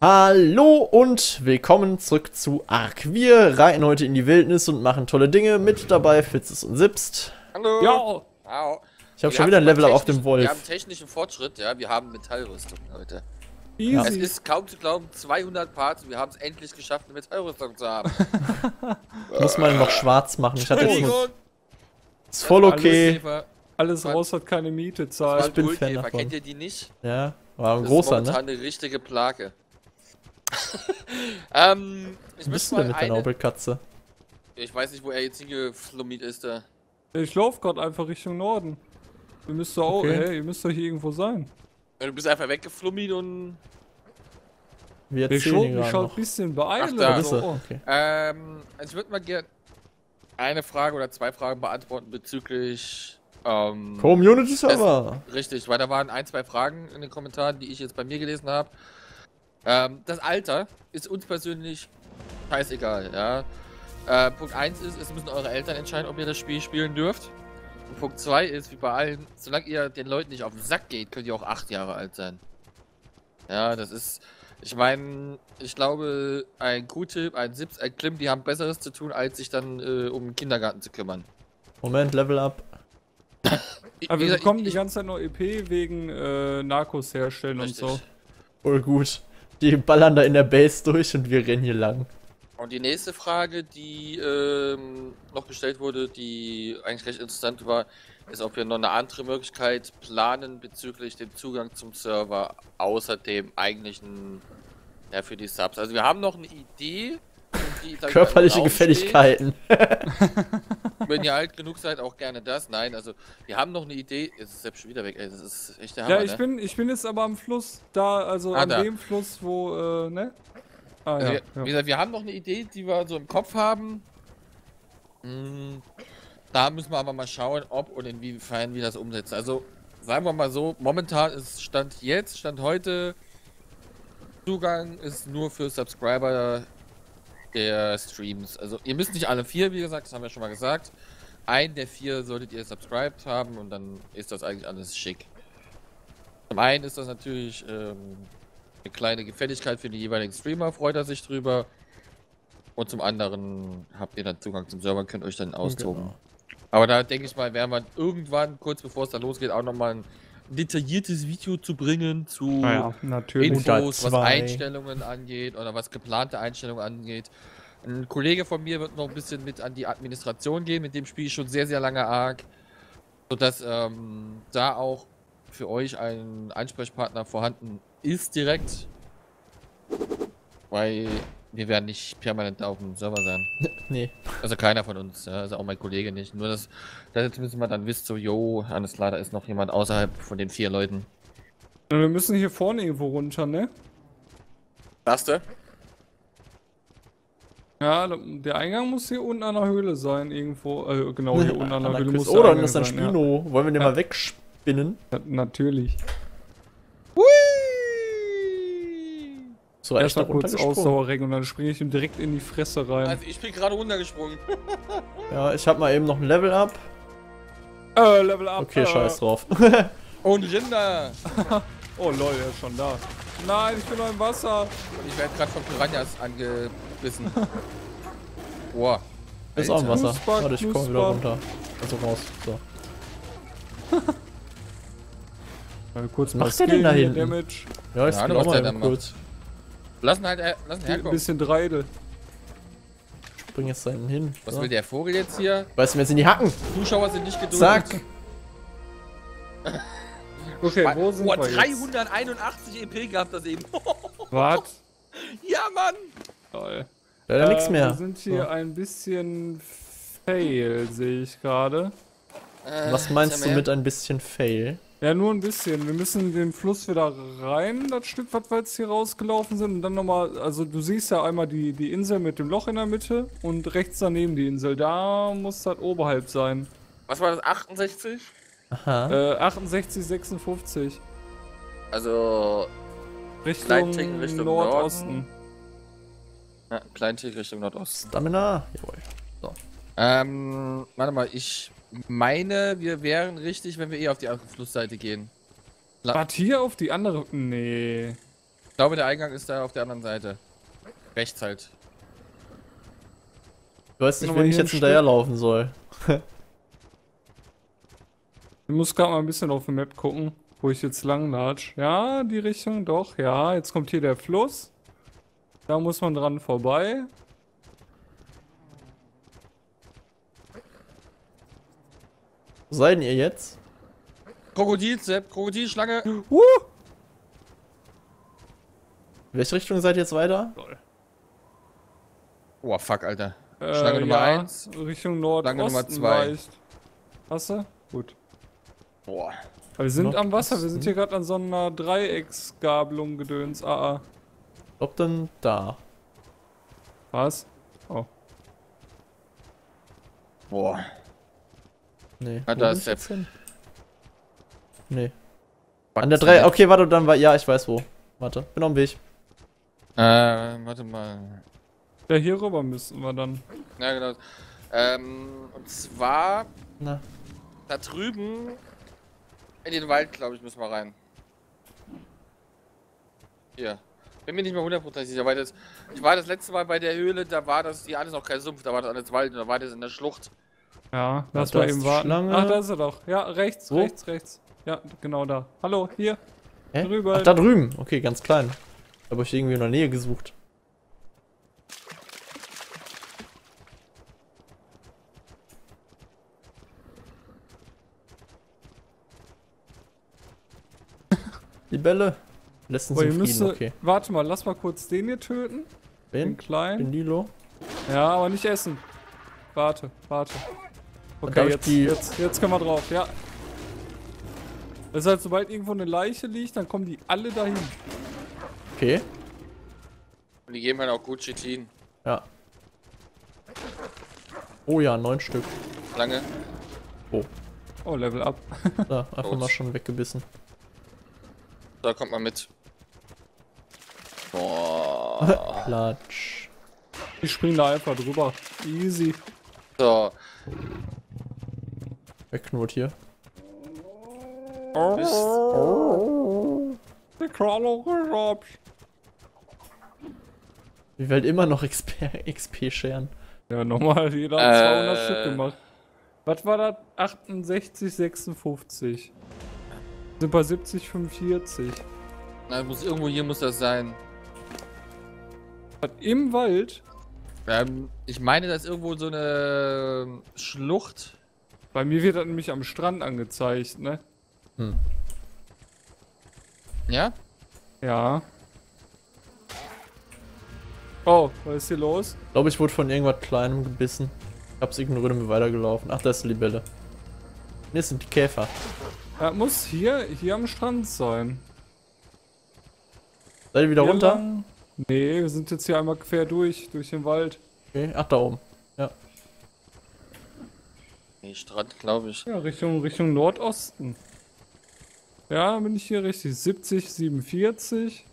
Hallo und willkommen zurück zu Ark. Wir reiten heute in die Wildnis und machen tolle Dinge. Mit dabei Fitzes und Sipst. Hallo. Ja. Au. Ich habe Wir schon wieder ein haben Level auf dem Wolf. Wir haben technischen Fortschritt, ja. Wir haben Metallrüstung heute. Es Easy. ist kaum zu glauben, 200 Parts und wir haben es endlich geschafft, eine Metallrüstung zu haben. Muss man noch schwarz machen. Ich hatte jetzt nur, ist voll okay. Alles raus hat keine Miete zahlt. bin Fan davon. Kennt ihr die nicht? Ja, war ein Das großer, ist ne? eine richtige Plage. ähm, ich bist müsste du denn mit deiner eine... Opelkatze? Ich weiß nicht, wo er jetzt hingeflummiert ist. Da. Ich laufe gerade einfach Richtung Norden. Ihr müsst doch auch, Okay. hey, ihr müsst doch hier irgendwo sein. Du bist einfach weggeflummiert und... Wir Ich erzählen schaue mich halt ein bisschen beeilen. Ach, oh. Okay. Ähm, also ich würde mal gerne eine Frage oder zwei Fragen beantworten bezüglich... Ähm, Community Server. Richtig, weil da waren ein, zwei Fragen in den Kommentaren, die ich jetzt bei mir gelesen habe. Ähm, das Alter ist uns persönlich scheißegal, ja. Äh, Punkt 1 ist, es müssen eure Eltern entscheiden, ob ihr das Spiel spielen dürft. Und Punkt 2 ist, wie bei allen, solange ihr den Leuten nicht auf den Sack geht, könnt ihr auch 8 Jahre alt sein. Ja, das ist, ich meine, ich glaube, ein Q-Tip, ein Sips, ein Klim, die haben Besseres zu tun, als sich dann äh, um den Kindergarten zu kümmern. Moment, Level up. Aber Wie wir bekommen die ich- ganze Zeit nur EP wegen äh, Narcos herstellen Richtig. und so. Voll gut. Die ballern da in der Base durch und wir rennen hier lang. Und die nächste Frage, die ähm, noch gestellt wurde, die eigentlich recht interessant war, ist, ob wir noch eine andere Möglichkeit planen bezüglich dem Zugang zum Server, außer dem eigentlichen, ja, für die Subs. Also wir haben noch eine Idee. Die, Körperliche Gefälligkeiten. Wenn ihr alt genug seid, auch gerne das. Nein, also wir haben noch eine Idee. Jetzt ist selbst schon wieder weg, ey. Das ist echt der Hammer, Ja, ich ne? bin, ich bin jetzt aber am Fluss, da, also Ah, an da. dem Fluss, wo, äh, ne? Ah, Also, ja, wir, ja. Wie gesagt, wir haben noch eine Idee, die wir so im Kopf haben. Mm, Da müssen wir aber mal schauen, ob und inwiefern wir das umsetzen. Also, sagen wir mal so, momentan ist Stand jetzt, Stand heute, Zugang ist nur für Subscriber der Streams. Also, ihr müsst nicht alle vier, wie gesagt, das haben wir schon mal gesagt. Ein der vier solltet ihr subscribed haben und dann ist das eigentlich alles schick. Zum einen ist das natürlich ähm, eine kleine Gefälligkeit für die jeweiligen Streamer, freut er sich drüber. Und zum anderen habt ihr dann Zugang zum Server, könnt euch dann austoben. Genau. Aber da denke ich mal, werden wir irgendwann, kurz bevor es dann losgeht, auch nochmal ein detailliertes Video zu bringen zu Ah, ja. Infos, was. Einstellungen angeht oder was geplante Einstellungen angeht. Ein Kollege von mir wird noch ein bisschen mit an die Administration gehen, mit dem spiele ich schon sehr, sehr lange arg. Sodass ähm, da auch für euch ein Ansprechpartner vorhanden ist direkt. Weil wir werden nicht permanent auf dem Server sein. Nee. Also keiner von uns, ja, also auch mein Kollege nicht. Nur dass, dass jetzt müssen wir dann wisst, so, jo, alles klar, da ist noch jemand außerhalb von den vier Leuten. Wir müssen hier vorne irgendwo runter, ne? Du? Ja, der Eingang muss hier unten an der Höhle sein, irgendwo. Äh, genau, hier unten an der Höhle muss Küste. der Oh, dann Eingang ist ein sein, ja. Spino. Wollen wir den Ja. mal wegspinnen? Ja, natürlich. So, echt Erstmal kurz. Ausdauerring und dann springe ich ihm direkt in die Fresse rein. Also ich bin gerade runtergesprungen. Ja, ich hab mal eben noch ein Level up. Äh, Level up. Okay, äh. scheiß drauf. Und Rinder! Oh lol, er ist schon da. Nein, ich bin noch im Wasser. Ich werde gerade von Piranhas angebissen. Boah. ist auch im. Wasser. Knusper, Warte, ich komm wieder runter. Also raus. So. Äh, kurz Was mal macht der denn da hinten? Damage. Ja, ich Ja, auch mal kurz. Lassen halt, äh, lassen Ein herkommen. bisschen Dreidel. Bring jetzt da hinten hin. Was so. will der Vogel jetzt hier? Weißt du jetzt in die Hacken? Zuschauer sind nicht geduldig. Zack. Okay, wo sind Boah, wir jetzt? 381 EP gab das eben. Was? ja, Mann! Toll. Leider nichts Äh, mehr. Wir sind hier So. ein bisschen fail, sehe ich gerade. Äh, Was meinst du mit ein bisschen Fail? Ja, nur ein bisschen. Wir müssen den Fluss wieder rein, das Stück, was wir jetzt hier rausgelaufen sind. Und dann nochmal, also du siehst ja einmal die, die Insel mit dem Loch in der Mitte und rechts daneben die Insel. Da muss das oberhalb sein. Was war das? 68? Aha. Äh, 68, 56. Also, Richtung, Richtung Nordosten. ja, Kleintick Richtung Nordosten. Stamina. Jawohl. Ähm, warte mal, ich meine, wir wären richtig, wenn wir eh auf die andere Flussseite gehen. Wart hier auf die andere. Nee. glaube, der Eingang ist da auf der anderen Seite. Rechts halt. Ich weiß nicht, wenn ich jetzt hinterherlaufen soll. Ich muss gerade mal ein bisschen auf dem Map gucken, wo ich jetzt lang latsch. Ja, die Richtung, doch, ja. Jetzt kommt hier der Fluss. Da muss man dran vorbei. Wo seid ihr jetzt? Krokodil, Sepp, Krokodilschlange. Uh! In welche Richtung seid ihr jetzt weiter? Oh, fuck, Alter. Schlange Nummer Äh, ja, eins. Richtung Nordosten Nummer zwei. leicht. Hast du? Gut. Boah. Aber wir sind am Wasser, wir sind hier gerade an so einer Dreiecksgabelung gedöns. Ah, ah. Glaub dann da. Was? Oh. Boah. Nee. Ah, da ist Sepp. Nee. An der 3, okay, warte, dann war, ja, ich weiß wo. Warte, bin auf dem Weg. Äh, warte mal. Ja, hier rüber müssen wir dann. Ja, genau. Ähm, und zwar Na, da drüben in den Wald, glaube ich, müssen wir rein. Hier. Bin mir nicht mehr hundertprozentig sicher, weil das. Ich war das letzte Mal bei der Höhle, da war das hier alles noch kein Sumpf, da war das alles Wald und da war das in der Schlucht. Ja, lass da mal ist eben warten. Schlange. Ach, da ist er doch. Ja, rechts, Wo? rechts, rechts. Ja, genau da. Hallo, hier. hä? Drüber. Ach, da drüben. Okay, ganz klein. Habe ich irgendwie in der Nähe gesucht. Die Bälle. In müsst, Frieden, okay. Warte mal, lass mal kurz den hier töten. Den Wen? kleinen. Den Lilo? Ja, aber nicht essen. Warte, warte. Okay, jetzt, die- jetzt, jetzt können wir drauf, ja. Das heißt, sobald irgendwo eine Leiche liegt, dann kommen die alle dahin. Okay. Und die geben halt auch gut Chitin. Ja. Oh ja, neun Stück. Lange. Oh, Level up. Da, einfach Gut. mal schon weggebissen. Da kommt man mit. Boah. Klatsch. Ich spring da einfach drüber. Easy. So. Wegknurrt hier. Oh. Der Crawler geschafft. Ich werde immer noch XP, XP scheren. Ja, nochmal, jeder Äh. hat 200 Stück gemacht. Was war das? 68, 56. Sind bei 70, 45. Na, muss, irgendwo hier muss das sein. Was, Im Wald? Ähm, ich meine, das ist irgendwo so eine Schlucht. Bei mir wird das nämlich am Strand angezeigt, ne? Ja? Ja. Oh, was ist hier los? Ich glaube, ich wurde von irgendwas Kleinem gebissen. Ich hab's ignoriert und bin weitergelaufen. Ach, da ist die Libelle. Ne, sind die Käfer. Ja, muss hier, hier am Strand sein. Seid ihr wieder Hier runter? lang? Nee, wir sind jetzt hier einmal quer durch, durch den Wald. Okay. Ach, da oben. Nee, Strand, glaube ich. Ja, Richtung, Richtung Nordosten. Ja, bin ich hier richtig. 70, 47.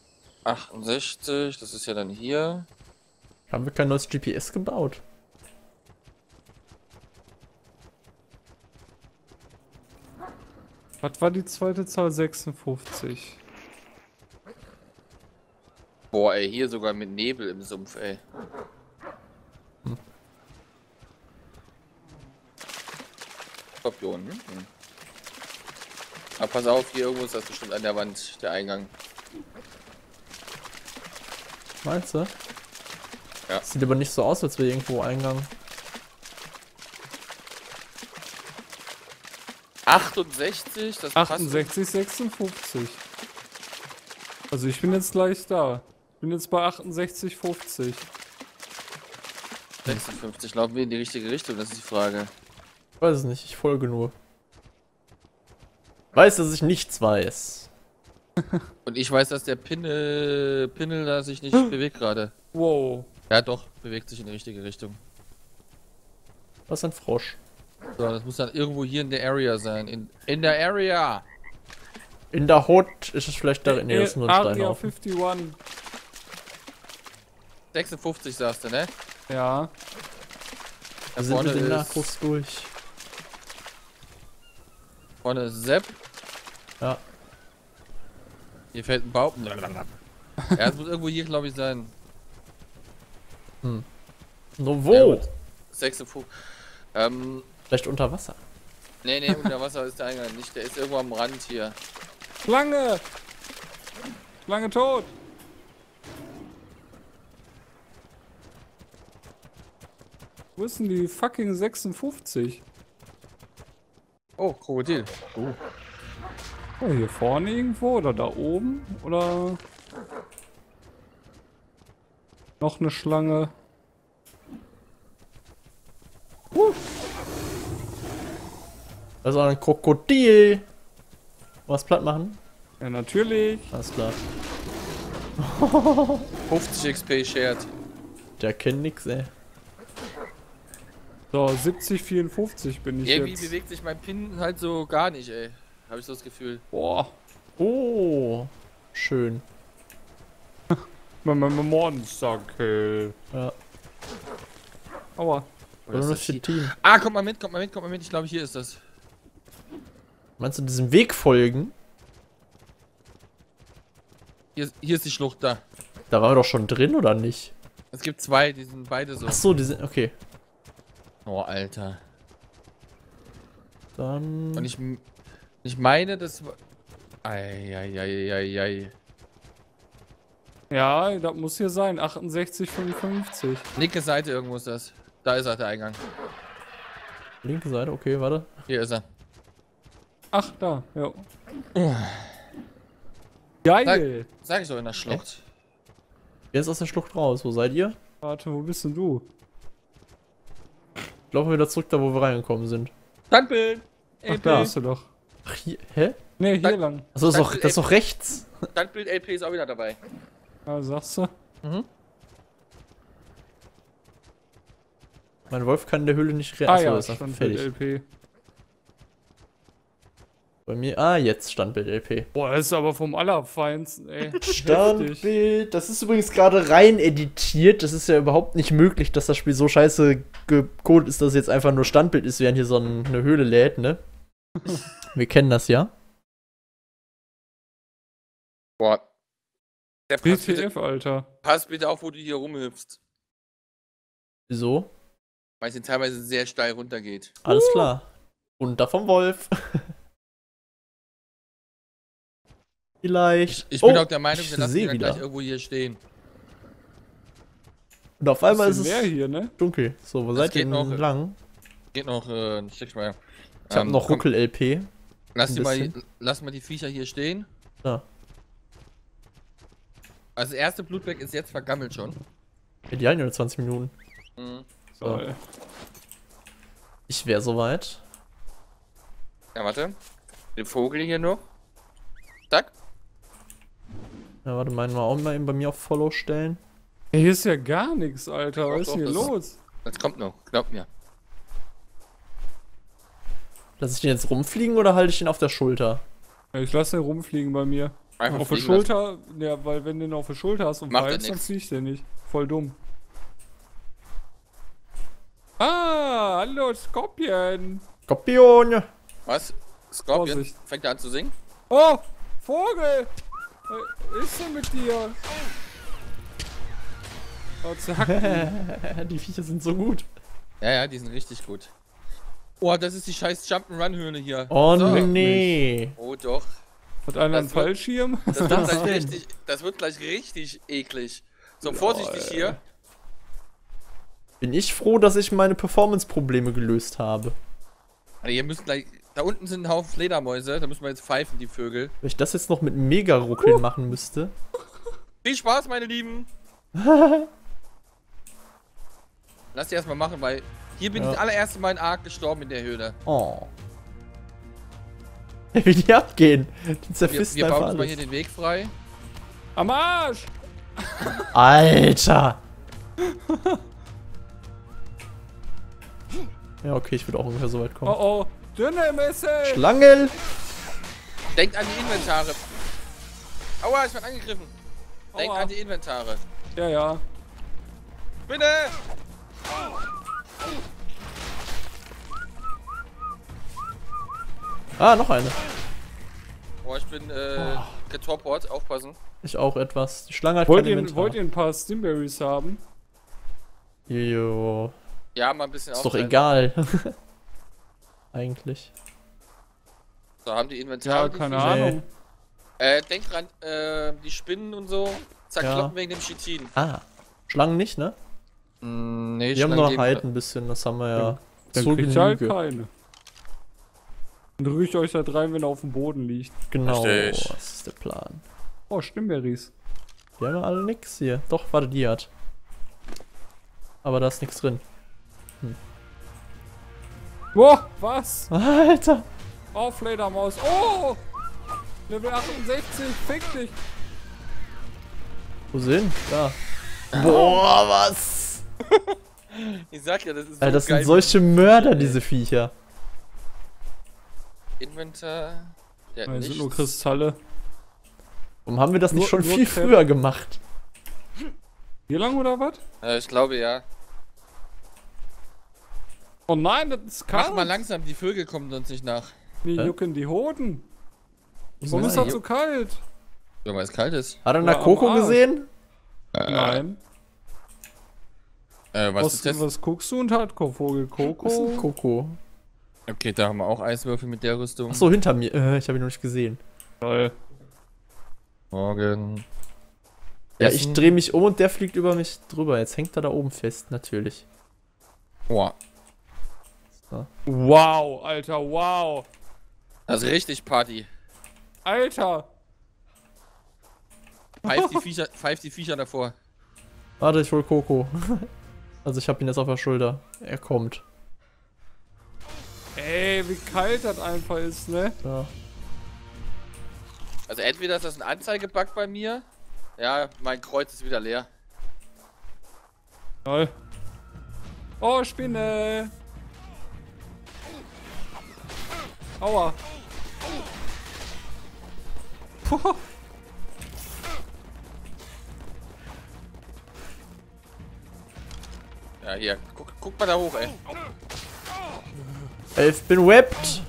68, das ist ja dann hier. Haben wir kein neues GPS gebaut? Was war die zweite Zahl? 56. Boah, ey, hier sogar mit Nebel im Sumpf, ey. Skorpion, hm? Hm. Aber pass auf, hier irgendwo ist das bestimmt an der Wand, der Eingang. Meinst du? Ja. Sieht aber nicht so aus, als wäre irgendwo Eingang. 68, das passt. 68, 56. Also ich bin jetzt gleich da. Ich bin jetzt bei 68, 50. 56, laufen wir in die richtige Richtung, das ist die Frage. Ich weiß es nicht, ich folge nur. Weiß, dass ich nichts weiß. Und ich weiß, dass der Pinnel, Pinnel da sich nicht bewegt gerade. Wow. Ja, doch, bewegt sich in die richtige Richtung. Was ist ein Frosch? So, das muss dann irgendwo hier in der Area sein. In, in der Area! In der Hut ist es vielleicht da. Nee, das ist nur ein Steinhaufen. 51. 56 sagst du, ne? Ja. Da Wir sind mit den Nachwuchs durch. Vorne ist Sepp. Ja. Hier fällt ein Baum. Ja, es muss irgendwo hier, glaube ich, sein. So, wo? Ja, gut. Sechste Fu. Ähm, Vielleicht unter Wasser. nee, nee, unter Wasser ist der Eingang nicht. Der ist irgendwo am Rand hier. Schlange! Schlange tot! Wo ist denn die fucking 56? Oh, Krokodil. Oh, hier vorne irgendwo oder da oben? Oder noch eine Schlange? Das ist auch ein Krokodil. Was platt machen? Ja, natürlich. Alles klar. 50 XP shared. Der kennt nix, ey. So, 70, 54 bin ich Irgendwie jetzt. bewegt sich mein Pin halt so gar nicht, ey. Habe ich so das Gefühl. Boah, Oh, schön. Monsterkill. Ja. Aua. Oder Oder ist das? Team. Ah, kommt mal mit, kommt mal mit, kommt mal mit. Ich glaube, hier ist das. Meinst du diesem Weg folgen? Hier, hier ist die Schlucht da. Da waren wir doch schon drin, oder nicht? Es gibt zwei, die sind beide so. Ach so, die sind. Okay. Oh, Alter. Dann. Und ich, ich meine, das war... Eieieiei. Ja, das muss hier sein. 68, 55. Linke Seite irgendwo ist das. Da ist er, der Eingang. Linke Seite, okay, warte. Hier ist er. Ach, da, ja. Geil! Sag ich doch in der Schlucht. Wer ist aus der Schlucht raus? Wo seid ihr? Warte, wo bist denn du? Ich laufe wieder zurück da, wo wir reingekommen sind. Standbild! Ach, da bist du doch. Ach, hier. Hä? Ne, hier Dank- lang. Achso, das ist doch, Danke, das ist doch rechts. Standbild LP ist auch wieder dabei. Ja, sagst du? Mein Wolf kann in der Höhle nicht rennen. Ah Achso, ja, ist er fertig. LP. Bei mir. Ah, jetzt Standbild LP. Boah, das ist aber vom Allerfeinsten, ey. Standbild. Das ist übrigens gerade rein editiert. Das ist ja überhaupt nicht möglich, dass das Spiel so scheiße gecodet ist, dass es jetzt einfach nur Standbild ist, während hier so ein- eine Höhle lädt, ne? Wir kennen das ja. Boah. Der pass bitte, Alter. pass bitte auf, wo du hier rumhüpfst. Wieso? Weil es hier teilweise sehr steil runtergeht. Alles klar. Runter vom Wolf. Vielleicht. Ich bin Oh, auch der Meinung, ich wir lassen ihn wieder. gleich irgendwo hier stehen. Und auf einmal ist Bisschen es hier, ne? dunkel. So, wo Das seid ihr geht denn noch. lang? Geht noch äh, ein Stück mehr. Ich hab Ähm, noch komm, Ruckel-LP. Lass, die mal, lass mal die Viecher hier stehen. Ja. Also das erste Blutwerk ist jetzt vergammelt schon. Ja, Die halten ja nur 20 Minuten. Mhm. So. Geil. Ich wäre soweit. Ja, warte. Den Vogel hier noch. Zack. Ja, warte, meinen wir auch mal eben bei mir auf Follow stellen. Ey, hier ist ja gar nichts, Alter. Was ist denn hier los? Das kommt noch, glaub mir. Lass ich den jetzt rumfliegen oder halte ich den auf der Schulter? Ich lasse den rumfliegen bei mir. Einfach Auf der fliegen lassen. Schulter, ja, weil wenn du den auf der Schulter hast und bleibst, dann nix. fliegt der nicht. Voll dumm. Ah, hallo Skorpion. Skorpion! Was? Scorpion? Vorsicht. Fängt er an zu singen? Oh, Vogel. Was ist denn mit dir? Oh, zack. Die Viecher sind so gut. Ja, ja, die sind richtig gut. Oh, das ist die scheiß Jump'n'Run-Höhle hier. Oh So. nee. Oh doch. Hat einer einen Das wird- Fallschirm? Das wird, das gleich denn? richtig, das wird gleich richtig eklig. So, vorsichtig hier. Bin ich froh, dass ich meine Performance-Probleme gelöst habe. Also, ihr müsst gleich. Da unten sind ein Haufen Fledermäuse, da müssen wir jetzt pfeifen, die Vögel. Wenn ich das jetzt noch mit Mega-Ruckeln machen müsste. Viel Spaß, meine Lieben! Lass die erstmal machen, weil hier bin ich Ja. das allererste Mal in Ark gestorben in der Höhle. Oh. Wie die abgehen. Die Wir, zerfisten wir bauen einfach uns mal hier den Weg frei. Am Arsch! Alter! Ja, okay, ich würde auch ungefähr so weit kommen. Oh oh, dünne Messe! Schlangen! Denkt an die Inventare. Aua, ich werde angegriffen. Denkt Aua. an die Inventare. Ja, ja. Bitte! Ah, noch eine. Boah, ich bin äh, getoppert, aufpassen. Ich auch etwas. Die Schlange hat Wollt ihr, wollt ihr ein paar Stimberries haben? Jo. Ja, mal ein bisschen Ist doch egal. Eigentlich. So, haben die Inventar. Ja, keine. Ahnung. Äh, denk dran, äh, die Spinnen und so zerkloppen Ja. wegen dem Chitin. Ah. Schlangen nicht, ne? Mm, nee, haben Schlangen nur leben- halt ein bisschen, das haben wir ja. Dann zur kriegt halt keine. Dann rühre euch da rein, wenn er auf dem Boden liegt. Genau, ich. das ist der Plan. Oh, Stimberries. Die haben ja alle nix hier. Doch, warte, die hat. Aber da ist nichts drin. Boah, was? Alter! Oh, Fledermaus. Oh! Level 68, fick dich. Wo sind? Da. Boah, was? Ich sag ja, das ist so Alter, das geil. sind solche Mörder, diese Viecher. Inventar. Der hat Das sind nur Kristalle. Warum haben wir das nicht Nur- schon nur viel Crap. früher gemacht? Hier lang oder was? Äh, ich glaube ja. Oh nein, das ist kalt. Mach mal langsam, die Vögel kommen sonst nicht nach. Mir Hä? jucken die Hoden. Warum ist die? das so kalt? Ja, weil es kalt ist. Hat er am Coco gesehen? Nein. Äh, was, Was, ist das? was guckst du und hat Vogel Was ist Coco? ein Coco? Okay, da haben wir auch Eiswürfel mit der Rüstung. Achso, hinter mir. Äh, ich habe ihn noch nicht gesehen. Geil. Morgen. Ja, Essen. ich drehe mich um und der fliegt über mich drüber. Jetzt hängt er da oben fest, natürlich. Boah. Wow, Alter, wow. Also richtig Party. Alter. Pfeift die Viecher, pfeift die Viecher davor. Warte, ich hol Coco. also ich habe ihn jetzt auf der Schulter. Er kommt. Ey, wie kalt das einfach ist, ne? Ja. Also entweder ist das ein Anzeigebug bei mir. Ja, mein Kreuz ist wieder leer. Geil. Oh, Spinne. Aua. Puh. Ja, hier. Guck, guck mal da hoch, ey. Elf bin webbed.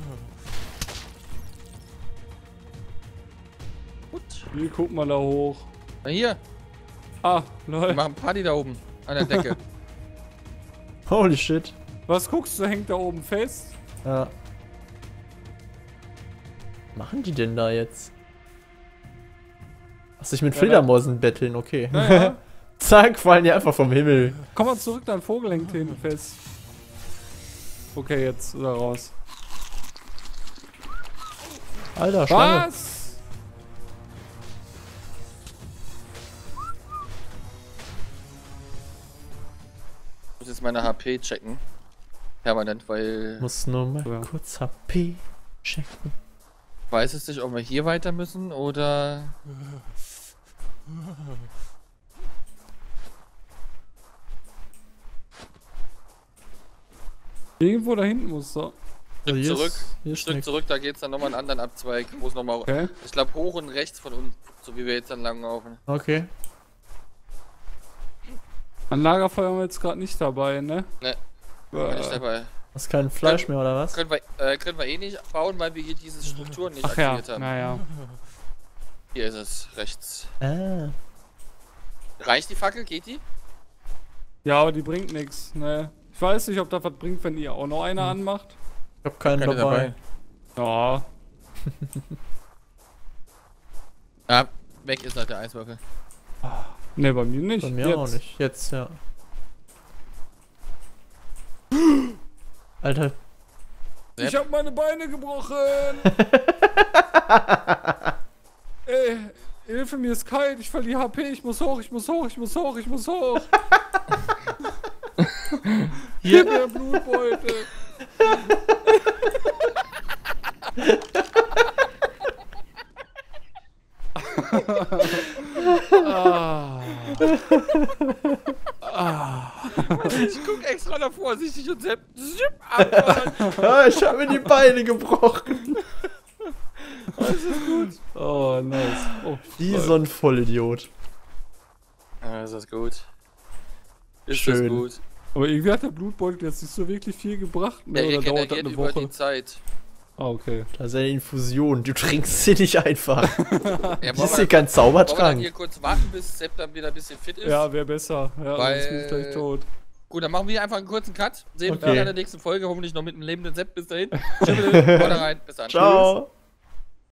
Gut. Wie guck mal da hoch. Na hier. Ah, Wir lol. machen Party da oben. An der Decke. Holy shit. Was guckst du, hängt da oben fest? Ja. Was machen die denn da jetzt? Ach, sich mit Ja, Fledermäusen betteln, okay. Naja. Zack, fallen die einfach vom Himmel. Komm mal zurück, dein Vogel hängt hinten fest. Okay, jetzt ist er raus. Alter, Schlange. Was? Ich muss jetzt meine HP checken. Permanent, weil. Muss nur mal Ja. kurz HP checken. Weiß es nicht, ob wir hier weiter müssen oder. Irgendwo da hinten muss er. Also hier zurück. Ist, hier ist Stück zurück, da geht's dann nochmal einen anderen Abzweig. Wo es nochmal. Okay. Ich glaube hoch und rechts von uns, so wie wir jetzt dann lang laufen. Okay. An Lagerfeuer haben wir jetzt gerade nicht dabei, ne? Ne. Äh, dabei. Hast kein Fleisch mehr oder was? Können wir, äh, können wir eh nicht bauen, weil wir hier diese Strukturen nicht Ach ja, aktiviert haben. naja. Hier ist es, rechts. Ah. Reicht die Fackel? Geht die? Ja, aber die bringt nichts, ne? Ich weiß nicht, ob das was bringt, wenn ihr auch noch eine Hm. anmacht. Ich hab keinen Keine dabei. Ja. Ah, weg ist halt der Eiswürfel. Ne, bei mir nicht. Bei mir Jetzt. auch nicht. Jetzt, ja. Alter, Ich hab meine Beine gebrochen! Ey, Hilfe, mir ist kalt, ich verliere HP, ich muss hoch, ich muss hoch, ich muss hoch, ich muss hoch! Hier der Blutbeutel! ah. Ah. Ich guck extra da vorsichtig und sepp, zip, ab. ah, ich habe mir die Beine gebrochen. Oh, nice. Oh, Wie so ein Vollidiot. Ist das gut. Ist Schön. das gut. Aber irgendwie hat der Blutbeutel jetzt nicht so wirklich viel gebracht, ne? Der Oder dauert das regeneriert eine über Woche? die Zeit. Ah, okay. Das ist eine Infusion. Du trinkst sie nicht einfach. Ja, Das ist hier kein wollen wir Zaubertrank. hier kurz warten, bis Sepp dann wieder ein bisschen fit ist? Ja, wäre besser. Ja, Weil- sonst bin ich gleich tot. Gut, dann machen wir einfach einen kurzen Cut. Sehen Okay. uns in der nächsten Folge, hoffentlich noch mit einem lebenden Sepp. Bis dahin. Tschüss, rein. Bis dann. Ciao.